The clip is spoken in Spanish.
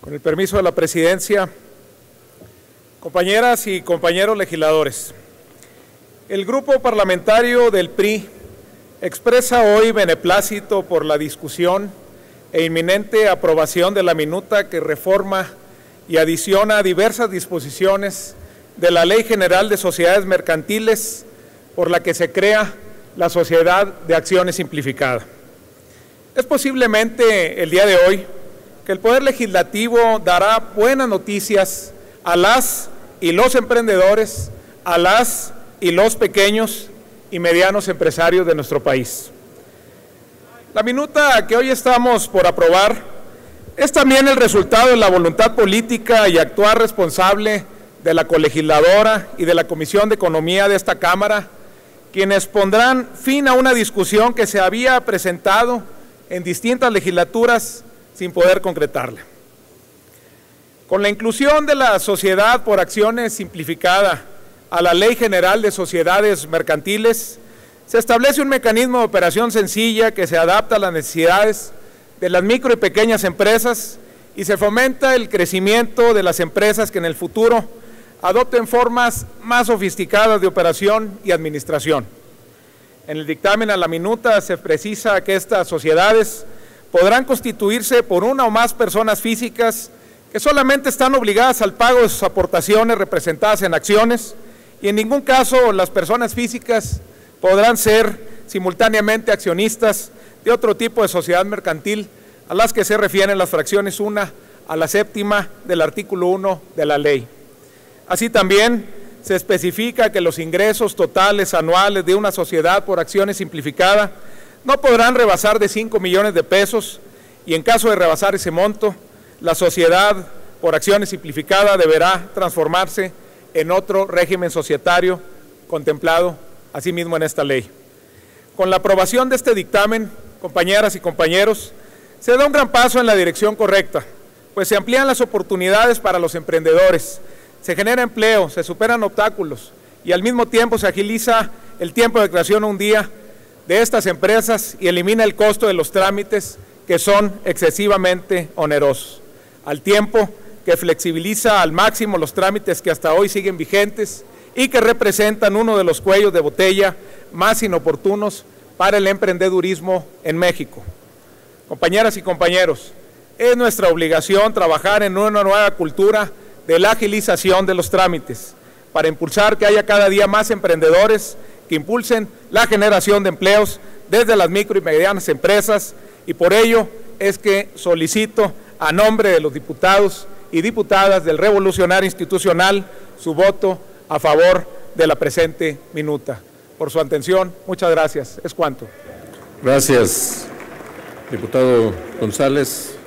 Con el permiso de la presidencia, compañeras y compañeros legisladores, el grupo parlamentario del PRI expresa hoy beneplácito por la discusión e inminente aprobación de la minuta que reforma y adiciona diversas disposiciones de la Ley General de Sociedades Mercantiles por la que se crea la Sociedad de Acciones Simplificada. Es posiblemente el día de hoy el Poder Legislativo dará buenas noticias a las y los emprendedores, a las y los pequeños y medianos empresarios de nuestro país. La minuta que hoy estamos por aprobar es también el resultado de la voluntad política y actuar responsable de la colegisladora y de la Comisión de Economía de esta Cámara, quienes pondrán fin a una discusión que se había presentado en distintas legislaturas sin poder concretarla. Con la inclusión de la sociedad por acciones simplificada a la Ley General de Sociedades Mercantiles, se establece un mecanismo de operación sencilla que se adapta a las necesidades de las micro y pequeñas empresas y se fomenta el crecimiento de las empresas que en el futuro adopten formas más sofisticadas de operación y administración. En el dictamen a la minuta se precisa que estas sociedades podrán constituirse por una o más personas físicas que solamente están obligadas al pago de sus aportaciones representadas en acciones y en ningún caso las personas físicas podrán ser simultáneamente accionistas de otro tipo de sociedad mercantil a las que se refieren las fracciones 1 a la séptima del artículo 1 de la ley. Así también se especifica que los ingresos totales anuales de una sociedad por acciones simplificada no podrán rebasar de 5 millones de pesos y en caso de rebasar ese monto, la sociedad por acciones simplificada deberá transformarse en otro régimen societario contemplado asimismo en esta ley. Con la aprobación de este dictamen, compañeras y compañeros, se da un gran paso en la dirección correcta, pues se amplían las oportunidades para los emprendedores, se genera empleo, se superan obstáculos y al mismo tiempo se agiliza el tiempo de creación un día de estas empresas y elimina el costo de los trámites que son excesivamente onerosos, al tiempo que flexibiliza al máximo los trámites que hasta hoy siguen vigentes y que representan uno de los cuellos de botella más inoportunos para el emprendedurismo en México. Compañeras y compañeros, es nuestra obligación trabajar en una nueva cultura de la agilización de los trámites para impulsar que haya cada día más emprendedores que impulsen la generación de empleos desde las micro y medianas empresas y por ello es que solicito a nombre de los diputados y diputadas del Revolucionario Institucional su voto a favor de la presente minuta. Por su atención, muchas gracias. Es cuanto. Gracias, diputado González.